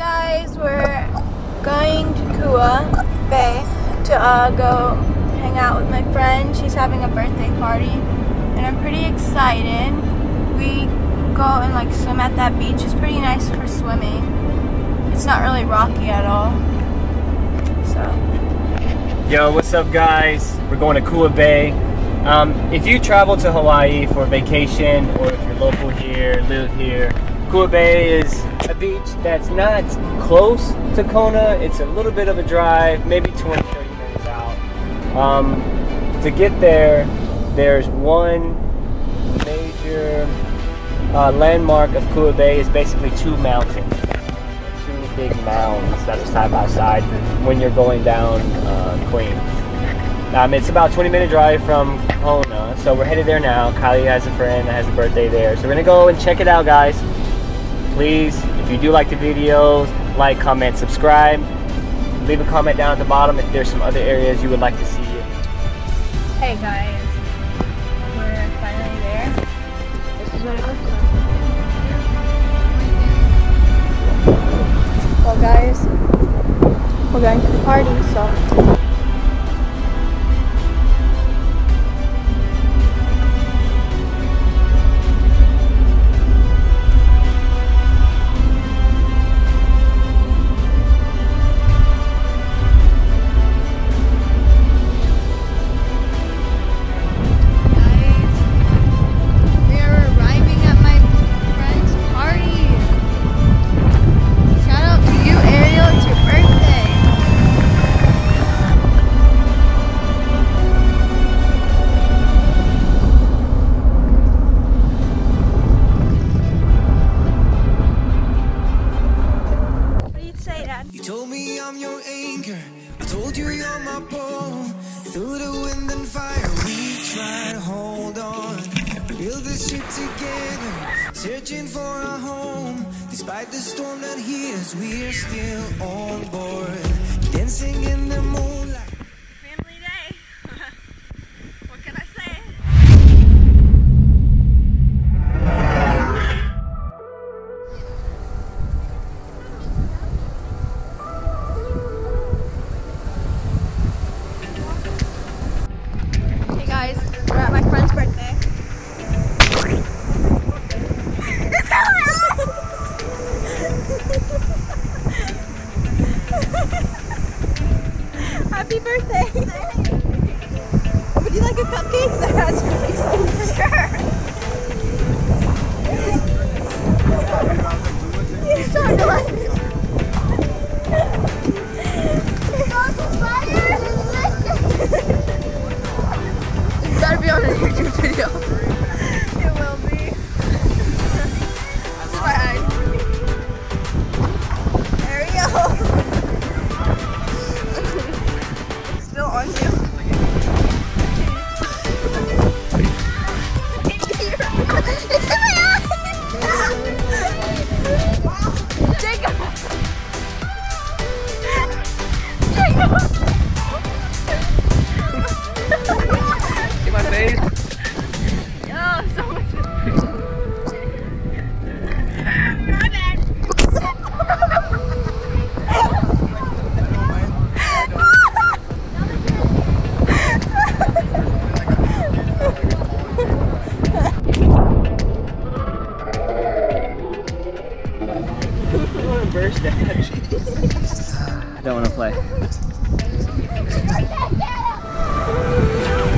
guys, we're going to Kua Bay to uh, go hang out with my friend. She's having a birthday party and I'm pretty excited. We go and like swim at that beach. It's pretty nice for swimming. It's not really rocky at all. So. Yo, what's up guys? We're going to Kua Bay. Um, if you travel to Hawaii for vacation or if you're local here, live here, Kua Bay is a beach that's not close to Kona. It's a little bit of a drive, maybe 20, 30 minutes out. Um, to get there, there's one major uh, landmark of Kua Bay is basically two mountains. Two big mounds that are side by side when you're going down uh, Queens. Um, it's about 20 minute drive from Kona, so we're headed there now. Kylie has a friend that has a birthday there, so we're gonna go and check it out, guys. Please, if you do like the videos, like, comment, subscribe. Leave a comment down at the bottom if there's some other areas you would like to see. Hey guys, we're finally there. This is what it looks like. Well guys, we're going to the party, so You told me I'm your anchor. I told you you're my pole. Through the wind and fire, we try to hold on. Build this ship together, searching for a home. Despite the storm that hits, we're still on board. Dancing in the moonlight. Birthday! Would you like a cupcake your face on it? Sure. He's It's want to burst that. I don't want to play.